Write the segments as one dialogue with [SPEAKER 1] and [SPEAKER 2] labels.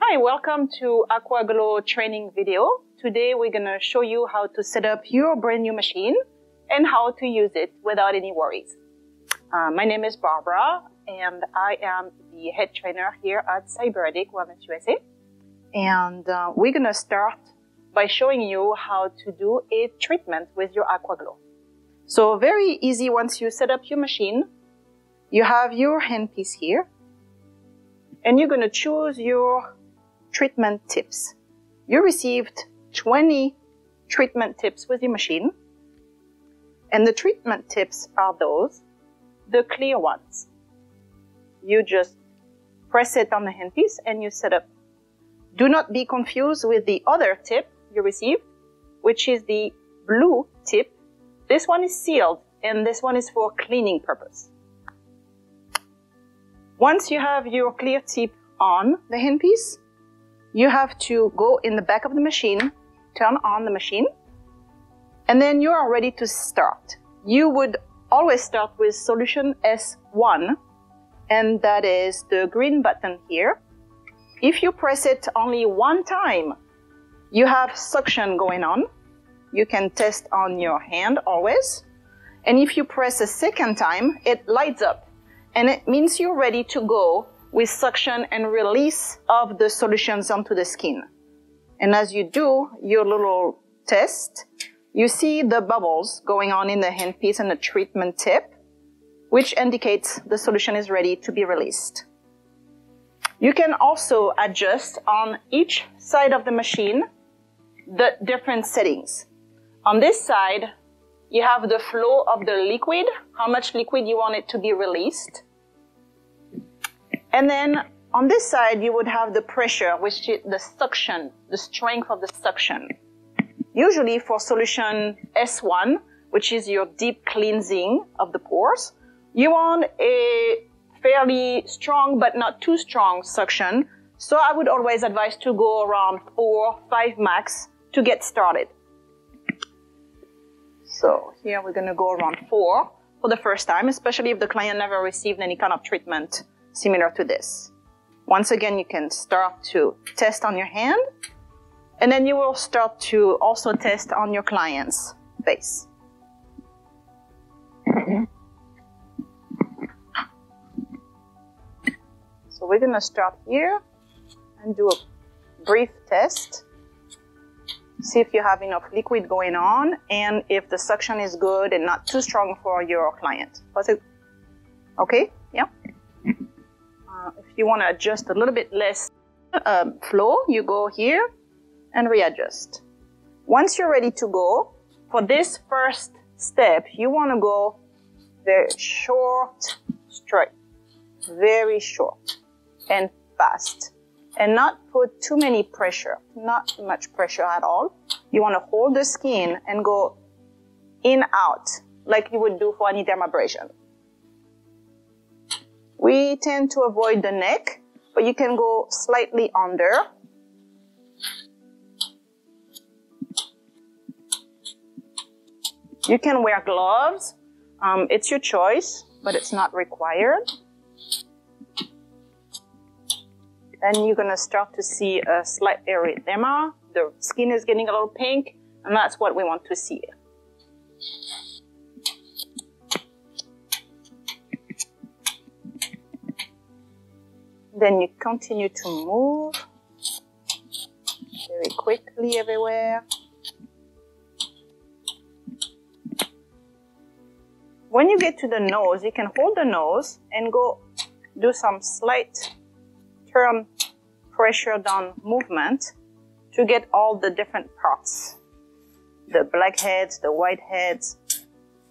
[SPEAKER 1] Hi, welcome to AquaGlo training video. Today we're gonna show you how to set up your brand new machine and how to use it without any worries. Uh, my name is Barbara and I am the head trainer here at Sybaritic Wellness USA. And uh, we're gonna start by showing you how to do a treatment with your AquaGlo. So very easy once you set up your machine. You have your handpiece here and you're gonna choose your treatment tips. You received 20 treatment tips with your machine. And the treatment tips are those, the clear ones. You just press it on the handpiece and you set up. Do not be confused with the other tip you received, which is the blue tip. This one is sealed and this one is for cleaning purpose. Once you have your clear tip on the handpiece, you have to go in the back of the machine, turn on the machine, and then you are ready to start. You would always start with solution S1, and that is the green button here. If you press it only one time, you have suction going on. You can test on your hand always. And if you press a second time, it lights up. And it means you're ready to go with suction and release of the solutions onto the skin. And as you do your little test, you see the bubbles going on in the handpiece and the treatment tip, which indicates the solution is ready to be released. You can also adjust on each side of the machine the different settings. On this side, you have the flow of the liquid, how much liquid you want it to be released. And then on this side, you would have the pressure, which is the suction, the strength of the suction. Usually for solution S1, which is your deep cleansing of the pores, you want a fairly strong but not too strong suction. So I would always advise to go around four, five max to get started. So here we're going to go around four for the first time, especially if the client never received any kind of treatment similar to this. Once again, you can start to test on your hand, and then you will start to also test on your client's face. So we're gonna start here and do a brief test. See if you have enough liquid going on and if the suction is good and not too strong for your client. Was it okay? Yeah? Uh, if you want to adjust a little bit less um, flow, you go here and readjust. Once you're ready to go, for this first step, you want to go very short, straight, very short and fast and not put too many pressure, not much pressure at all. You want to hold the skin and go in out like you would do for any dermabrasion. We tend to avoid the neck, but you can go slightly under. You can wear gloves. Um, it's your choice, but it's not required. Then you're gonna start to see a slight erythema. The skin is getting a little pink, and that's what we want to see. Then you continue to move very quickly everywhere. When you get to the nose, you can hold the nose and go do some slight turn pressure down movement to get all the different parts. The blackheads, the whiteheads.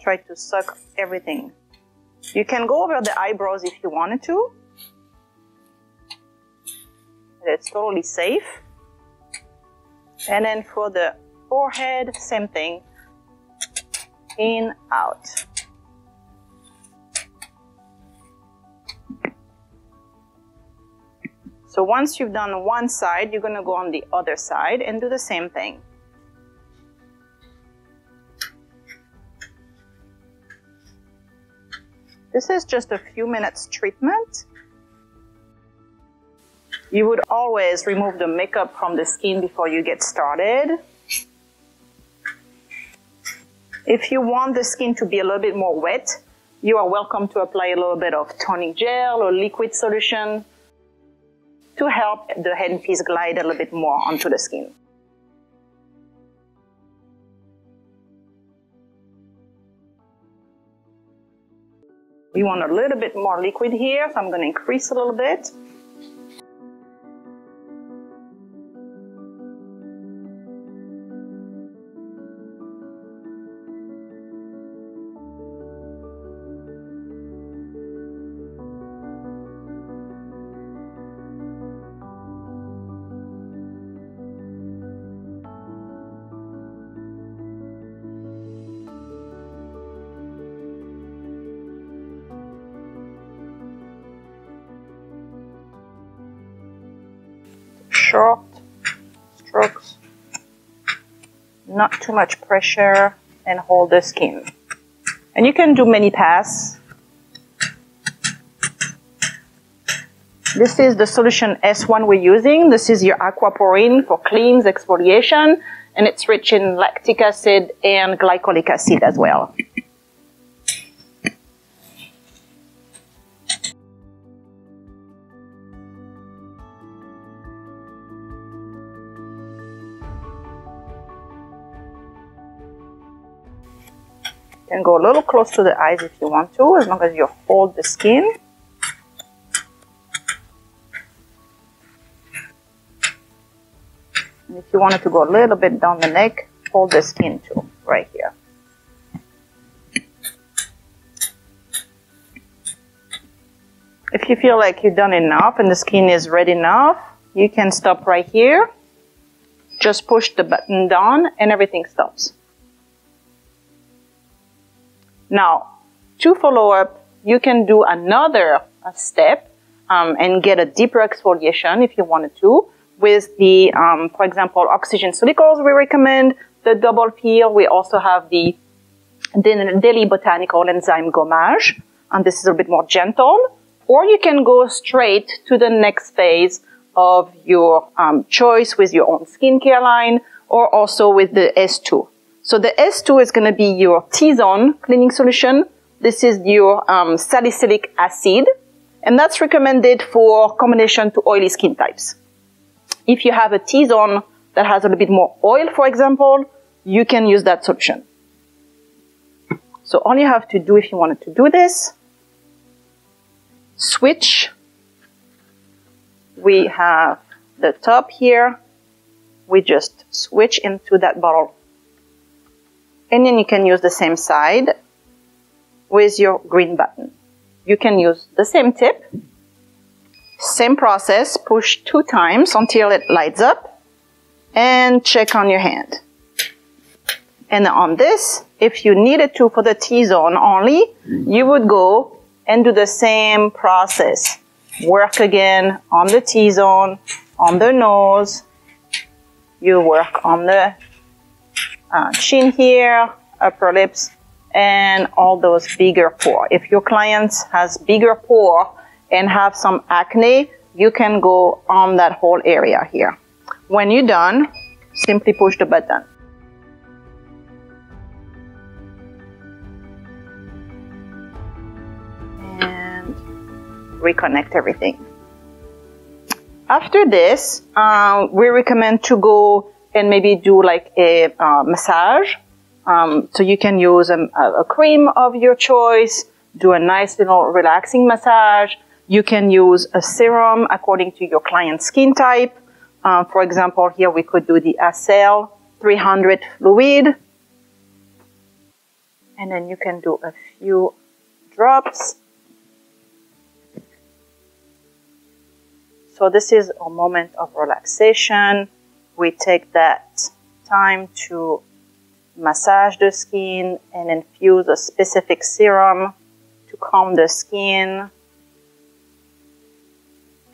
[SPEAKER 1] Try to suck everything. You can go over the eyebrows if you wanted to. It's totally safe. And then for the forehead, same thing. In, out. So once you've done one side, you're going to go on the other side and do the same thing. This is just a few minutes treatment. You would always remove the makeup from the skin before you get started. If you want the skin to be a little bit more wet, you are welcome to apply a little bit of tonic gel or liquid solution to help the handpiece glide a little bit more onto the skin. We want a little bit more liquid here, so I'm going to increase a little bit. Short strokes, not too much pressure, and hold the skin. And you can do many passes. This is the solution S1 we're using. This is your aquaporin for cleans exfoliation, and it's rich in lactic acid and glycolic acid as well. Can go a little close to the eyes if you want to, as long as you hold the skin. And if you wanted to go a little bit down the neck, hold the skin too, right here. If you feel like you've done enough and the skin is red enough, you can stop right here. Just push the button down and everything stops. Now, to follow up, you can do another uh, step um, and get a deeper exfoliation if you wanted to with the, um, for example, Oxygen Ceuticals we recommend, the double peel. We also have the daily botanical enzyme gommage, and this is a bit more gentle. Or you can go straight to the next phase of your um, choice with your own skincare line or also with the S2. So the S2 is going to be your T-zone cleaning solution. This is your um, salicylic acid, and that's recommended for combination to oily skin types. If you have a T-zone that has a little bit more oil, for example, you can use that solution. So all you have to do if you wanted to do this, switch. We have the top here. We just switch into that bottle and then you can use the same side with your green button. You can use the same tip, same process, push two times until it lights up and check on your hand. And on this, if you needed to for the T-zone only, you would go and do the same process. Work again on the T-zone, on the nose. You work on the uh, chin here, upper lips, and all those bigger pore. If your client has bigger pore and have some acne, you can go on that whole area here. When you're done, simply push the button. And reconnect everything. After this, uh, we recommend to go and maybe do like a uh, massage. Um, so you can use a, a, cream of your choice, do a nice little relaxing massage. You can use a serum according to your client's skin type. Uh, for example, here we could do the Acel 300 fluid. And then you can do a few drops. So this is a moment of relaxation we take that time to massage the skin and infuse a specific serum to calm the skin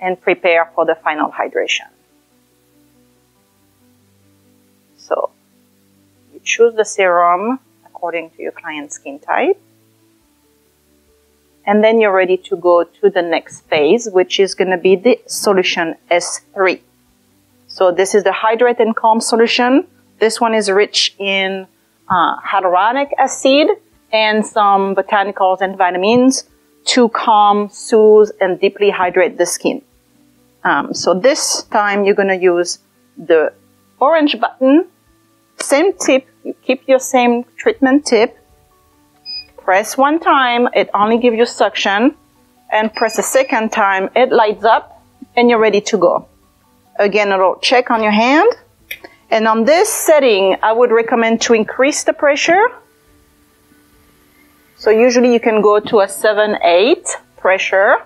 [SPEAKER 1] and prepare for the final hydration. So you choose the serum according to your client's skin type. and then you're ready to go to the next phase, which is going to be the solution S3. So this is the hydrate and calm solution. This one is rich in uh, hyaluronic acid and some botanicals and vitamins to calm, soothe, and deeply hydrate the skin. Um, so this time you're going to use the orange button. Same tip. You keep your same treatment tip. Press one time, it only gives you suction. And press a second time, it lights up and you're ready to go. Again, a little check on your hand. And on this setting, I would recommend to increase the pressure. So usually you can go to a 7, 8 pressure.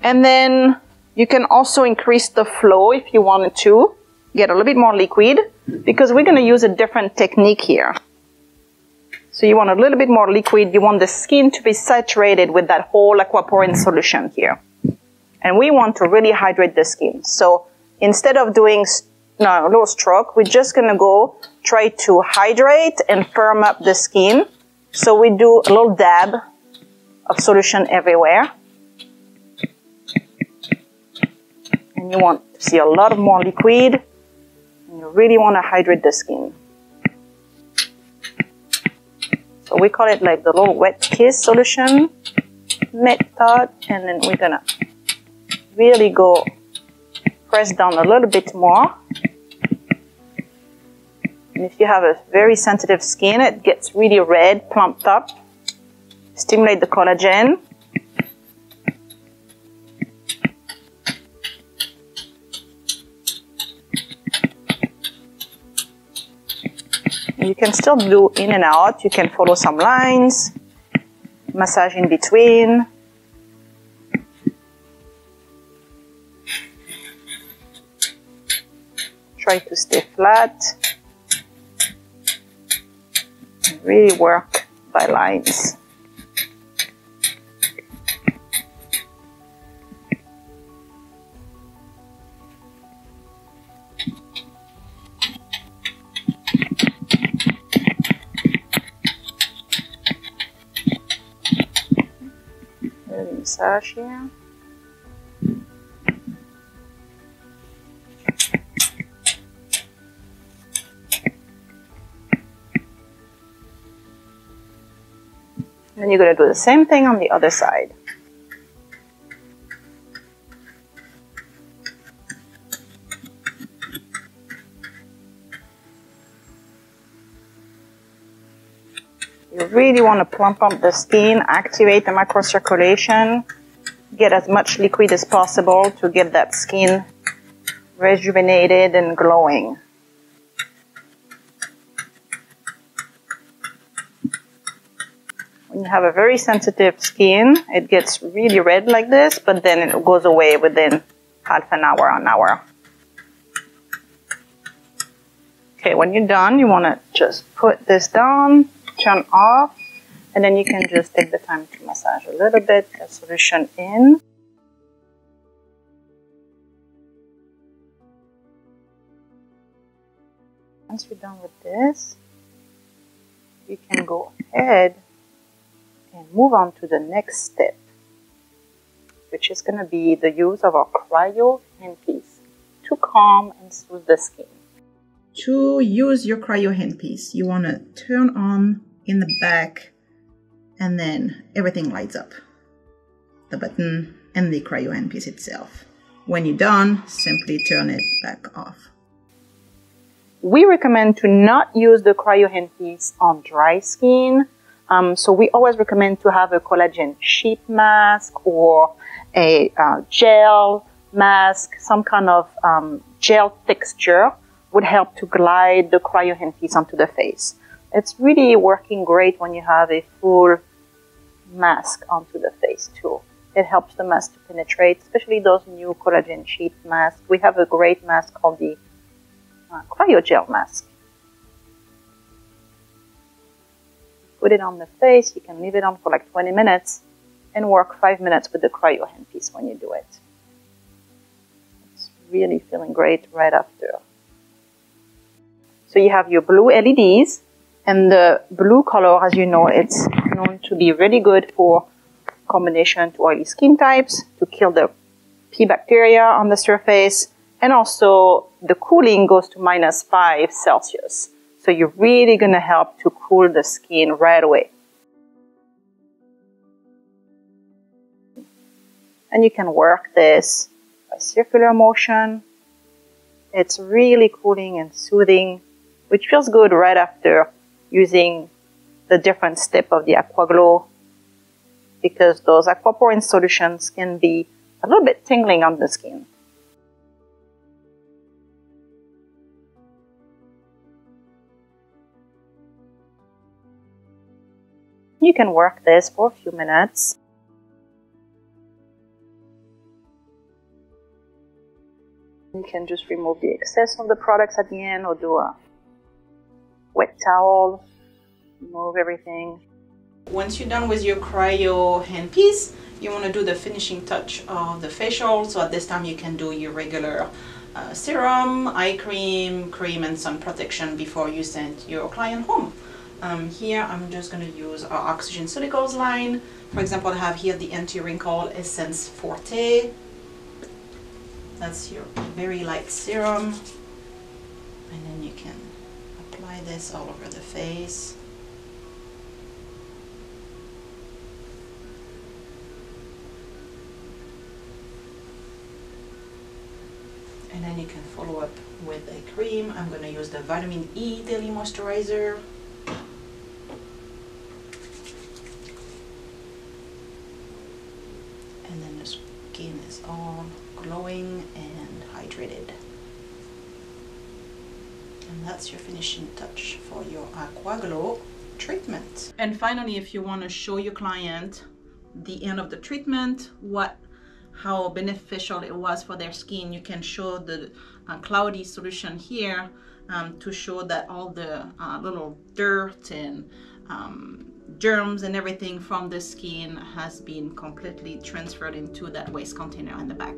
[SPEAKER 1] And then you can also increase the flow if you wanted to, get a little bit more liquid, because we're going to use a different technique here. So you want a little bit more liquid. You want the skin to be saturated with that whole aquaporin solution here. And we want to really hydrate the skin. So instead of doing no, a little stroke, we're just going to go try to hydrate and firm up the skin. So we do a little dab of solution everywhere. and you want to see a lot of more liquid and you really want to hydrate the skin. So we call it like the little wet kiss solution method and then we're gonna really go press down a little bit more. And if you have a very sensitive skin, it gets really red, plumped up. Stimulate the collagen. You can still do in and out. You can follow some lines, massage in between. Try to stay flat. really work by lines. massage here. And you're going to do the same thing on the other side. You really want to plump up the skin, activate the microcirculation, get as much liquid as possible to get that skin rejuvenated and glowing. When you have a very sensitive skin, it gets really red like this, but then it goes away within half an hour, an hour. Okay, when you're done, you want to just put this down turn off and then you can just take the time to massage a little bit, the solution in. Once you're done with this, you can go ahead and move on to the next step, which is going to be the use of our cryo handpiece to calm and soothe the skin. To use your cryo handpiece, you want to turn on in the back and then everything lights up. The button and the cryo handpiece itself. When you're done, simply turn it back off. We recommend to not use the cryo handpiece on dry skin. Um, so we always recommend to have a collagen sheet mask or a uh, gel mask, some kind of um, gel texture would help to glide the cryo handpiece onto the face. It's really working great when you have a full mask onto the face too. It helps the mask to penetrate, especially those new collagen sheet masks. We have a great mask called the uh, cryogel mask. Put it on the face, you can leave it on for like 20 minutes and work five minutes with the cryo handpiece when you do it. It's really feeling great right after. So you have your blue LEDs, and the blue color, as you know, it's known to be really good for combination to oily skin types to kill the P bacteria on the surface. And also the cooling goes to minus five Celsius. So you're really going to help to cool the skin right away. And you can work this by circular motion. It's really cooling and soothing, which feels good right after using the different step of the AquaGlo because those aquaporin solutions can be a little bit tingling on the skin. You can work this for a few minutes. You can just remove the excess of the products at the end or do a wet towel, remove everything. Once you're done with your cryo handpiece, you want to do the finishing touch of the facial. So at this time you can do your regular uh, serum, eye cream, cream and sun protection before you send your client home. Um, here I'm just going to use our Oxygen Ceuticals line. For example, I have here the Anti-Wrinkle Essence Forte. That's your very light serum. And then you can apply this all over the face. and then you can follow up with a cream. I'm going to use the Vitamin E Daily Moisturizer. And then the skin is all glowing and hydrated. And that's your finishing touch for your AquaGlo treatment. And finally, if you want to show your client the end of the treatment, what how beneficial it was for their skin. You can show the uh, cloudy solution here um, to show that all the uh, little dirt and um, germs and everything from the skin has been completely transferred into that waste container in the back.